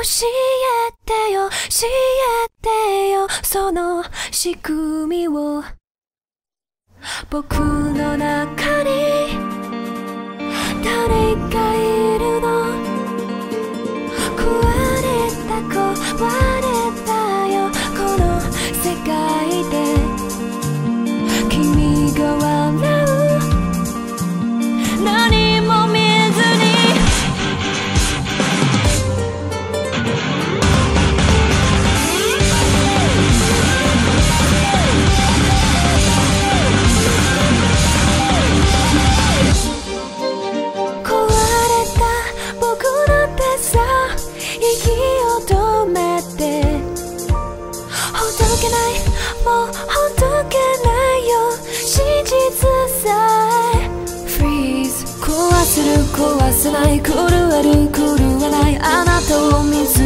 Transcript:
えてよ教えてよその仕組みを。僕の中に誰かいるの？けない。もうほどけないよ。真実さえ。Freeze 壊せる壊せない。狂える狂わない。あなたを見つ